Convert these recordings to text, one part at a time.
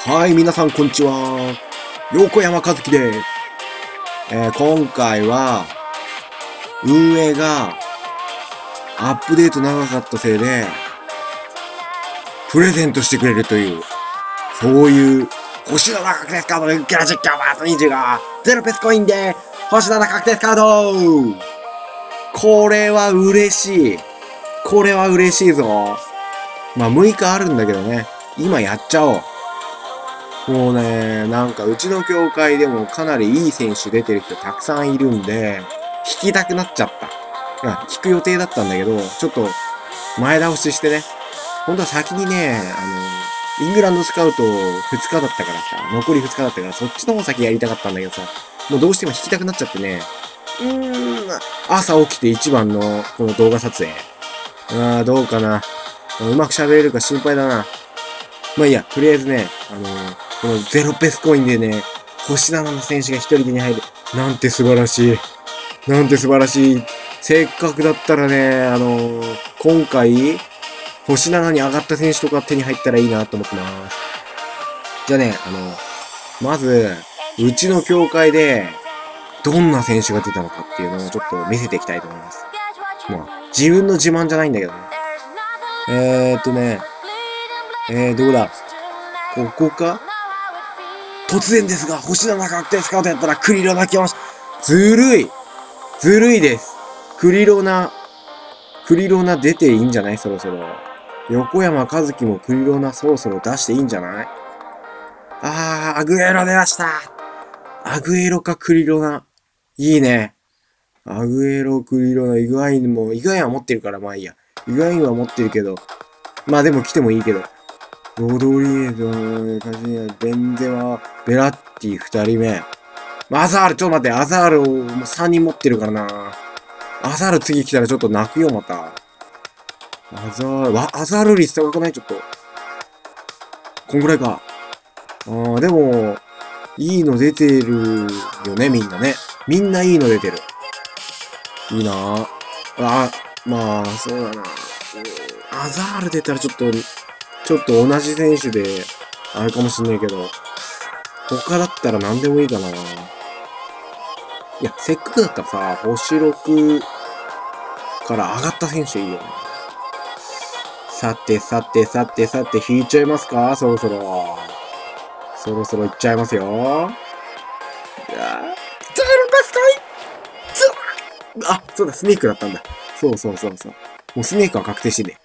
はい、皆さん、こんにちは。横山和樹です。えー今回は、運営が、アップデート長かったせいで、プレゼントしてくれるという、そういう、星7確定カードでキャラ実況バート20が、ゼロペスコインで、星7確定カードこれは嬉しい。これは嬉しいぞ。まあ、6日あるんだけどね。今やっちゃおう。もうね、なんかうちの協会でもかなりいい選手出てる人たくさんいるんで、引きたくなっちゃった。いや、引く予定だったんだけど、ちょっと前倒ししてね。本当は先にね、あの、イングランドスカウト2日だったからさ、残り2日だったから、そっちの方先やりたかったんだけどさ、もうどうしても引きたくなっちゃってね、うーん、朝起きて一番のこの動画撮影。あー、どうかな。うまく喋れるか心配だな。まあいいや、とりあえずね、あのこのゼロペスコインでね、星7の選手が一人でに入る。なんて素晴らしい。なんて素晴らしい。せっかくだったらね、あの今回、星7に上がった選手とか手に入ったらいいなと思ってます。じゃあね、あの、まず、うちの協会で、どんな選手が出たのかっていうのをちょっと見せていきたいと思います。まあ、自分の自慢じゃないんだけどね。えーっとね、えー、どこだ？ここか？突然ですが、星7確定スカウトやったらクリロナ来ました。ずるいずるいです。クリロナ、クリロナ出ていいんじゃない？そろそろ。横山和樹もクリロナそろそろ出していいんじゃない？あー、アグエロ出ましたアグエロかクリロナ。いいね。アグエロ、クリロナ、イグアインも、イグアインは持ってるからまあいいや。イグアインは持ってるけど、まあでも来てもいいけど。ロドリゲーズ、カジニア、ベンゼマ、ベラッティ二人目。まアザール、ちょっと待って、アザールを3人持ってるからな。アザール次来たらちょっと泣くよ、また。アザール、わ、アザール率高くない？ちょっと。こんぐらいか。あー、でも、いいの出てるよね、みんなね。みんないいの出てる。いいなぁ。あ、まあ、そうだな。アザール出たらちょっと、ちょっと同じ選手で、あれかもしんないけど、他だったら何でもいいかな。いや、せっかくだったらさ、星6から上がった選手いいよね。さて、さて、さて、さて、引いちゃいますか？そろそろ。そろそろいっちゃいますよ。いやー、ゼロベスコイあ、そうだ、スネークだったんだ。そうそうそうそう。もうスネークは確定してて。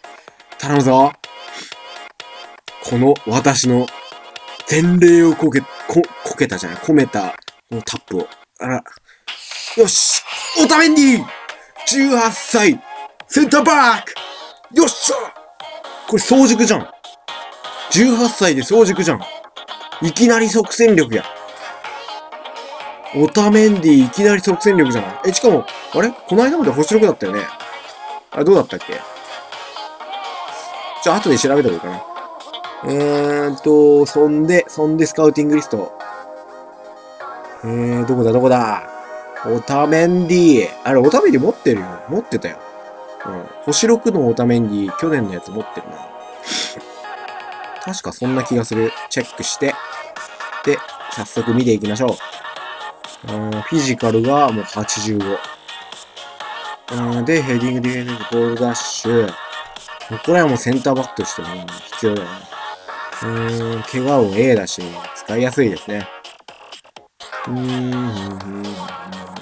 頼むぞ。この私の前例をこけ、こ、こけたじゃない、込めた、このタップを。あら。よしオタメンディ !18 歳センターバックよっしゃこれ早熟じゃん !18 歳で早熟じゃんいきなり即戦力や。オタメンディいきなり即戦力じゃないえ、しかも、あれ？この間まで星6だったよねあれどうだったっけ？じゃあ後で調べた方がいいかな。えーっと、そんで、そんでスカウティングリスト。えー、どこだどこだ？オタメンディあれ、オタメンディ持ってるよ。持ってたよ。うん。星6のオタメンディ、去年のやつ持ってるな。確かそんな気がする。チェックして。で、早速見ていきましょう。うんフィジカルがもう85。うんで、ヘディングディフェンス、ボールダッシュ。これはもうセンターバックとしても必要だよね。うーん、怪我を A だし、使いやすいですね。うーん、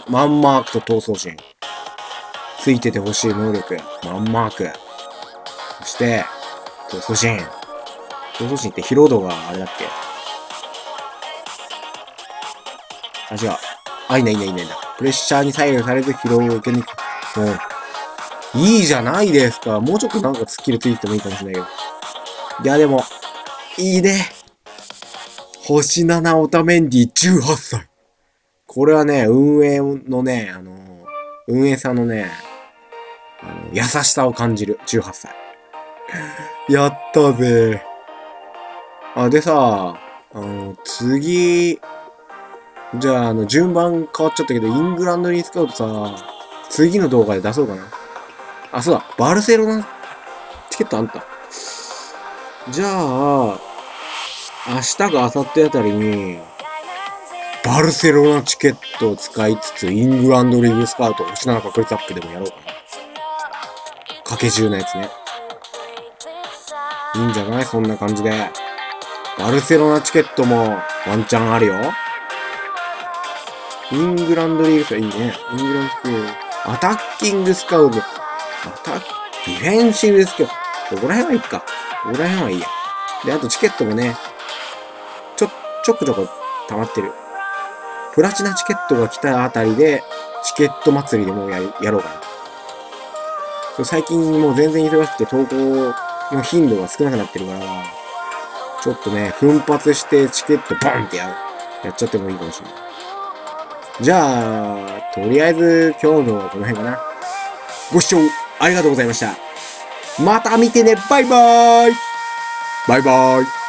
マンマークと闘争心。ついててほしい能力。マンマーク。そして、闘争心。闘争心って疲労度があれだっけ？あ、違う。あ、いないいないいないんだ。プレッシャーに左右されて疲労を受けにくい。もう、いいじゃないですか。もうちょっとなんかスキルついてもいいかもしれないけど。いや、でも、いいね。星7オタメンディ18歳。これはね、運営のね、あの、運営さんのね、あの、優しさを感じる。18歳。やったぜ。あ、でさ、あの、次、じゃあ、あの、順番変わっちゃったけど、イングランドに使うとさ、次の動画で出そうかな。あ、そうだ、バルセロナチケットあんた。じゃあ、明日か明後日あたりに、バルセロナチケットを使いつつ、イングランドリーグスカウト、星7確率アップでもやろうかな。掛け10のやつね。いいんじゃない？そんな感じで。バルセロナチケットもワンチャンあるよ。イングランドリーグスカウト、いいね。イングランドスカウト。アタッキングスカウト。アタッ、ディフェンシブスカウト。ここら辺はいいか。ここら辺はいいや。で、あとチケットもね、ちょ、くちょく溜まってる。プラチナチケットが来たあたりで、チケット祭りでもうややろうかな。最近もう全然忙しくて投稿の頻度が少なくなってるから、ちょっとね、奮発してチケットボンってやる。やっちゃってもいいかもしれない。じゃあ、とりあえず今日のこの辺かな。ご視聴ありがとうございました。また見てねバイバーイバイバーイ